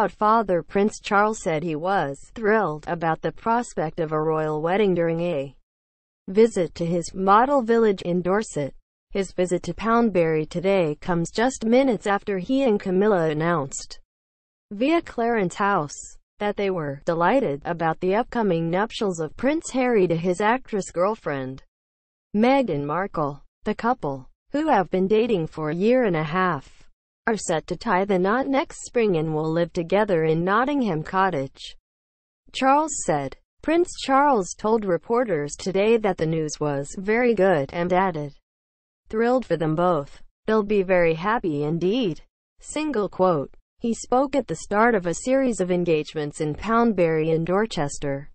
proud father Prince Charles said he was thrilled about the prospect of a royal wedding during a visit to his model village in Dorset. His visit to Poundbury today comes just minutes after he and Camilla announced via Clarence House that they were delighted about the upcoming nuptials of Prince Harry to his actress girlfriend, Meghan Markle. The couple, who have been dating for a year and a half, are set to tie the knot next spring and will live together in Nottingham Cottage. Charles said. Prince Charles told reporters today that the news was very good and added, thrilled for them both. They'll be very happy indeed. Single quote. He spoke at the start of a series of engagements in Poundbury and Dorchester,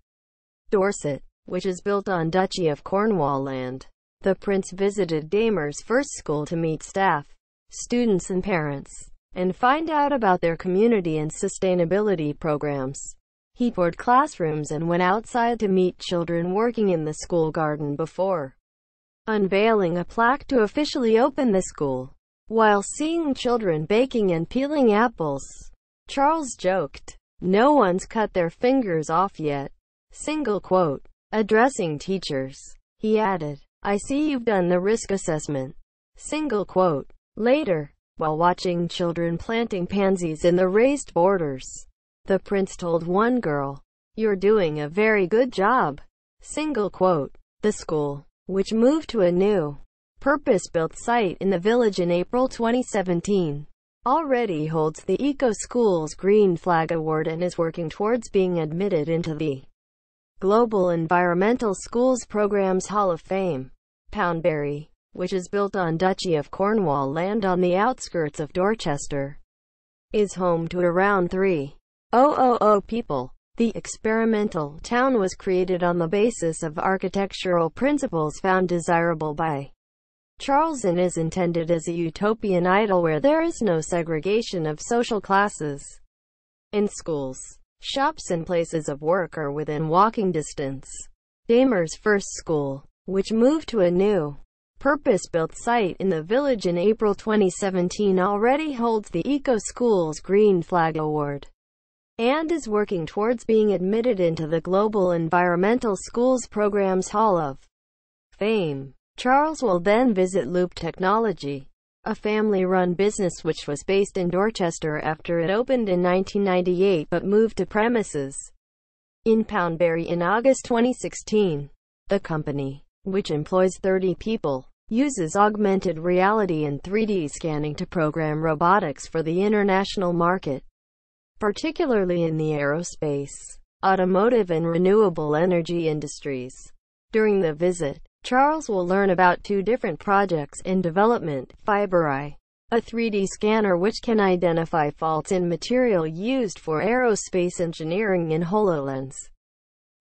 Dorset, which is built on Duchy of Cornwall land. The prince visited Damer's first school to meet staff, students and parents, and find out about their community and sustainability programs. He toured classrooms and went outside to meet children working in the school garden before unveiling a plaque to officially open the school. While seeing children baking and peeling apples, Charles joked, No one's cut their fingers off yet. Single quote. Addressing teachers, he added, I see you've done the risk assessment. Single quote. Later, while watching children planting pansies in the raised borders, the prince told one girl, You're doing a very good job. Single quote. The school, which moved to a new purpose-built site in the village in April 2017. Already holds the Eco Schools Green Flag Award and is working towards being admitted into the Global Environmental Schools Programs Hall of Fame. Poundbury, which is built on Duchy of Cornwall land on the outskirts of Dorchester, is home to around 3,000 people. The experimental town was created on the basis of architectural principles found desirable by Charles and is intended as a utopian idyll where there is no segregation of social classes. In schools, shops and places of work are within walking distance. Damer's first school, which moved to a new, purpose-built site in the village in April 2017 already holds the Eco Schools Green Flag Award and is working towards being admitted into the Global Environmental Schools Programs Hall of Fame. Charles will then visit Loop Technology, a family-run business which was based in Dorchester after it opened in 1998 but moved to premises in Poundbury in August 2016. The company, which employs 30 people, uses augmented reality and 3D scanning to program robotics for the international market, particularly in the aerospace, automotive and renewable energy industries. During the visit, Charles will learn about two different projects in development, FiberEye, a 3D scanner which can identify faults in material used for aerospace engineering in HoloLens,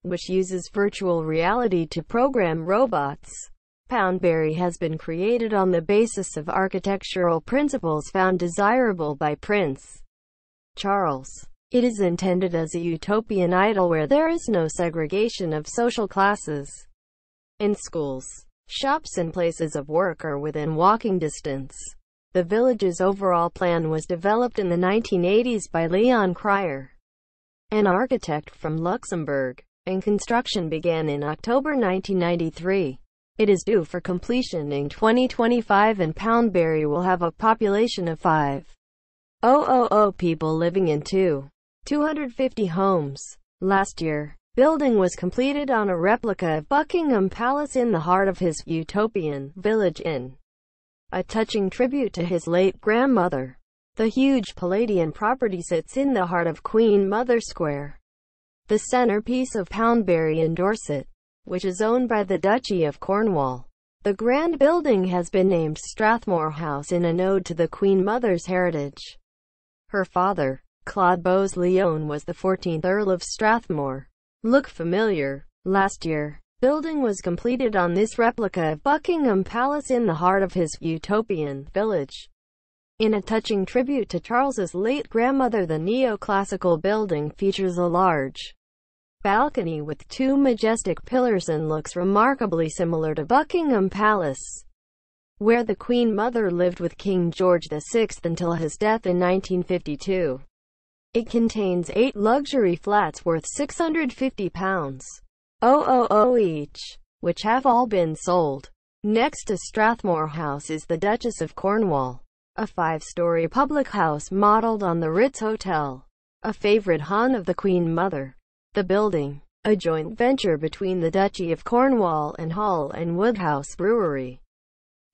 which uses virtual reality to program robots. Poundbury has been created on the basis of architectural principles found desirable by Prince Charles. It is intended as a utopian idyll where there is no segregation of social classes. In schools, shops and places of work are within walking distance. The village's overall plan was developed in the 1980s by Leon Krier, an architect from Luxembourg, and construction began in October 1993. It is due for completion in 2025 and Poundbury will have a population of 5,000 people living in two 250 homes. Last year, building was completed on a replica of Buckingham Palace in the heart of his utopian village inn. A touching tribute to his late grandmother. The huge Palladian property sits in the heart of Queen Mother Square, the centerpiece of Poundbury in Dorset, which is owned by the Duchy of Cornwall. The grand building has been named Strathmore House in an ode to the Queen Mother's heritage. Her father, Claude Bowes-Lyon was the 14th Earl of Strathmore look familiar. Last year, building was completed on this replica of Buckingham Palace in the heart of his utopian village. In a touching tribute to Charles's late grandmother the neoclassical building features a large balcony with two majestic pillars and looks remarkably similar to Buckingham Palace, where the Queen Mother lived with King George VI until his death in 1952. It contains eight luxury flats worth £650,000 each, which have all been sold. Next to Strathmore House is the Duchess of Cornwall, a five-story public house modeled on the Ritz Hotel, a favorite haunt of the Queen Mother. The building, a joint venture between the Duchy of Cornwall and Hall and Woodhouse Brewery,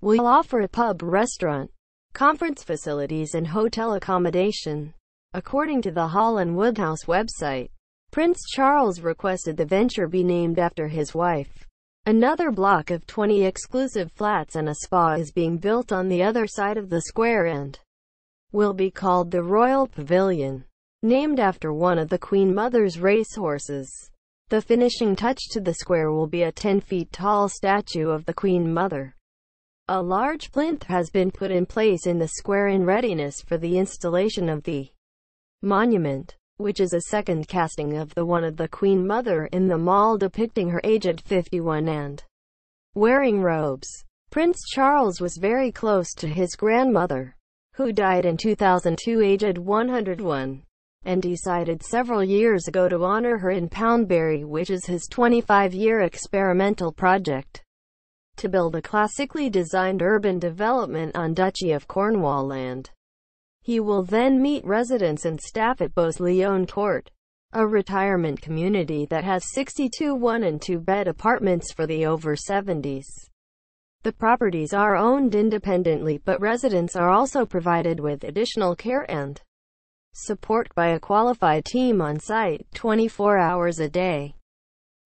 will offer a pub restaurant, conference facilities and hotel accommodation. According to the Hall and Woodhouse website, Prince Charles requested the venture be named after his wife. Another block of 20 exclusive flats and a spa is being built on the other side of the square and will be called the Royal Pavilion, named after one of the Queen Mother's racehorses. The finishing touch to the square will be a 10 feet tall statue of the Queen Mother. A large plinth has been put in place in the square in readiness for the installation of the monument, which is a second casting of the one of the Queen Mother in the mall depicting her aged 51 and wearing robes. Prince Charles was very close to his grandmother, who died in 2002 aged 101, and decided several years ago to honor her in Poundbury which is his 25-year experimental project to build a classically designed urban development on Duchy of Cornwall land. He will then meet residents and staff at Bowes-Lyon Court, a retirement community that has 62 one- and two-bed apartments for the over 70s. The properties are owned independently but residents are also provided with additional care and support by a qualified team on site 24 hours a day.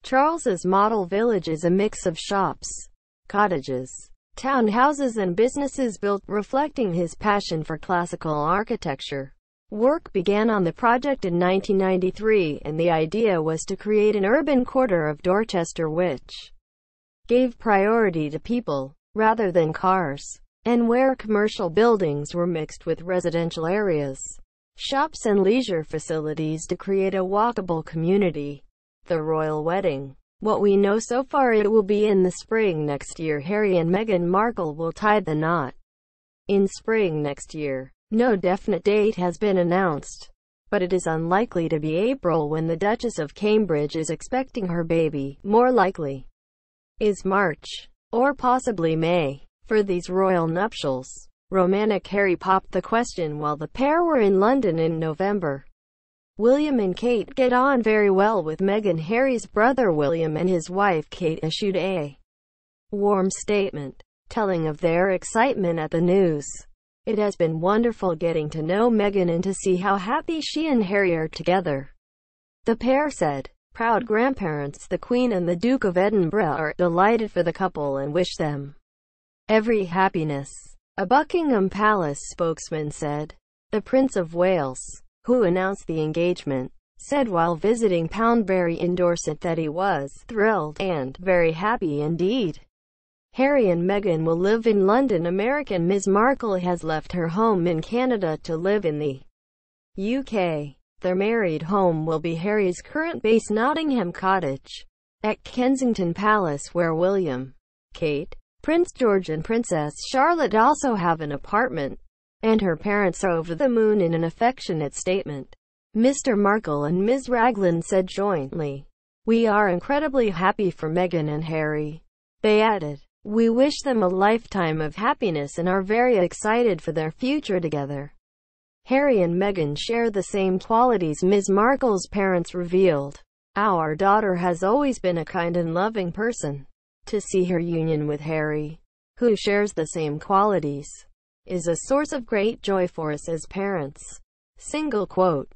Charles's model village is a mix of shops, cottages, townhouses and businesses built, reflecting his passion for classical architecture. Work began on the project in 1993, and the idea was to create an urban quarter of Dorchester which gave priority to people, rather than cars, and where commercial buildings were mixed with residential areas, shops and leisure facilities to create a walkable community. The royal wedding what we know so far it will be in the spring next year Harry and Meghan Markle will tie the knot. In spring next year. No definite date has been announced, but it is unlikely to be April when the Duchess of Cambridge is expecting her baby, more likely is March, or possibly May, for these royal nuptials. Romantic Harry popped the question while the pair were in London in November. William and Kate get on very well with Meghan Harry's brother William and his wife Kate issued a warm statement, telling of their excitement at the news. It has been wonderful getting to know Meghan and to see how happy she and Harry are together. The pair said, proud grandparents the Queen and the Duke of Edinburgh are delighted for the couple and wish them every happiness. A Buckingham Palace spokesman said, the Prince of Wales who announced the engagement, said while visiting Poundbury in Dorset that he was thrilled and very happy indeed. Harry and Meghan will live in London. American Ms. Markle has left her home in Canada to live in the UK. Their married home will be Harry's current base Nottingham Cottage at Kensington Palace where William, Kate, Prince George and Princess Charlotte also have an apartment and her parents are over the moon in an affectionate statement. Mr. Markle and Ms. Ragland said jointly, We are incredibly happy for Meghan and Harry. They added, We wish them a lifetime of happiness and are very excited for their future together. Harry and Meghan share the same qualities Ms. Markle's parents revealed. Our daughter has always been a kind and loving person. To see her union with Harry, who shares the same qualities, is a source of great joy for us as parents. Single quote.